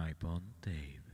Snipe on Dave.